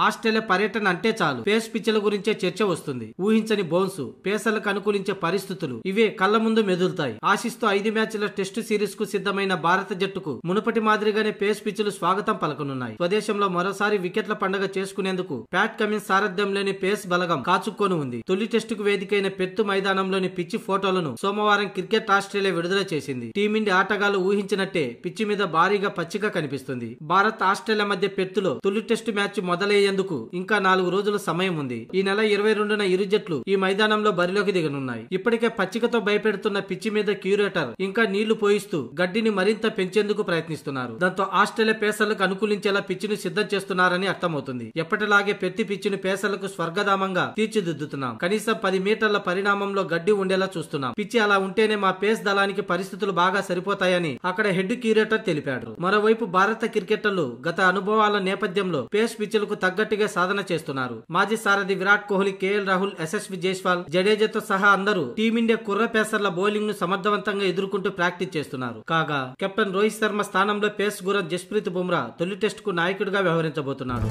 Australia పర్యటన అంటే చాలు. పేస్ పిచ్ల గురించే చర్చ వస్తుంది. ఊహించని బౌన్స్ పేసర్లకు అనుకూలించే పరిస్థితులు ఇవే కళ్ళ ముందు మెదులుతాయి. ఆశిస్తూ ఐదు మ్యాచ్ల టెస్టు సిరీస్కు సిద్ధమైన భారత జట్టుకు మునుపటి మాదిరిగానే పేస్ పిచ్లు స్వాగతం పలకనున్నాయి. స్వదేశంలో మరోసారి వికెట్ల పండుగ చేసుకునేందుకు ప్యాట్ కమిన్స్ సారథ్యంలోని పేస్ బలగం కాచుక్కొని ఉంది. తొలి టెస్టుకు వేదికైన పెత్తు మైదానంలోని పిచ్చి ఫోటోలను సోమవారం క్రికెట్ ఆస్ట్రేలియా విడుదల చేసింది. టీమిండియా ఆటగాళ్ళు ఊహించినట్టే పిచ్చి మీద భారీగా పచ్చిగా కనిపిస్తుంది. భారత్ ఆస్ట్రేలియా మధ్య పెత్తులో తొలి టెస్టు మ్యాచ్ మొదలయ్యే మొదలయ్యేందుకు ఇంకా నాలుగు రోజుల సమయం ఉంది. ఈ నెల ఇరవై రెండున ఇరు జట్లు ఈ మైదానంలో బరిలోకి దిగనున్నాయి. ఇప్పటికే పచ్చికతో భయపెడుతున్న పిచ్చి మీద క్యూరేటర్ ఇంకా నీళ్ళు పోయిస్తూ గడ్డిని మరింత పెంచేందుకు ప్రయత్నిస్తున్నారు. దాంతో ఆస్ట్రేలియా పేసర్లకు అనుకూలించేలా పిచ్చిని సిద్ధం చేస్తున్నారని అర్థమవుతుంది. ఎప్పటిలాగే పెత్తి పిచ్చిని పేసర్లకు స్వర్గధామంగా తీర్చిదిద్దుతున్నాం. కనీసం పది మీటర్ల పరిణామంలో గడ్డి ఉండేలా చూస్తున్నాం. పిచ్చి అలా ఉంటేనే మా పేస్ దళానికి పరిస్థితులు బాగా సరిపోతాయని అక్కడ హెడ్ క్యూరేటర్ తెలిపాడు. మరోవైపు భారత క్రికెటర్లు గత అనుభవాల నేపథ్యంలో పేస్ పిచ్చులకు తగ్గట్టుగా సాధన చేస్తున్నారు. మాజీ సారథి విరాట్ కోహ్లీ కేఎల్ రాహుల్ ఎస్ఎస్వి జైస్వాల్ జడేజాతో సహా అందరూ టీమిండియా కుర్ర పేసర్ల బౌలింగ్ను సమర్థవంతంగా ఎదుర్కొంటూ ప్రాక్టీస్ చేస్తున్నారు. కాగా కెప్టెన్ రోహిత్ శర్మ స్థానంలో పేస్ గుర జస్ప్రీత్ బుమ్రా తొలి టెస్టుకు నాయకుడిగా వ్యవహరించబోతున్నాడు.